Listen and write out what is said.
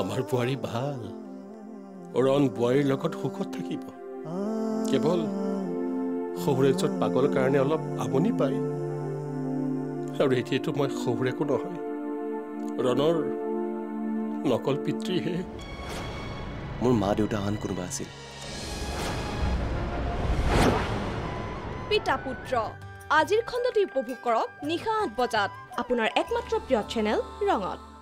আমাৰ বোৱাৰী ভাল। ৰণ বোৱাৰীৰ লগত সুখত থাকিব। কেৱল শহুৰেকজন পাগল কাৰণে অলপ আমনি পায়। আৰু এতিয়াতো মই শহুৰেকো নহয় ৰণৰ নকল পিতৃহে। মোৰ মা দেউতা আন কোনোবা আছিল। পিতা পুত্ৰ আজিৰ খণ্ডটি উপভোগ কৰক নিশা আঠ বজাত। আপোনাৰ একমাত্ৰ প্ৰিয় চেনেল ৰঙত।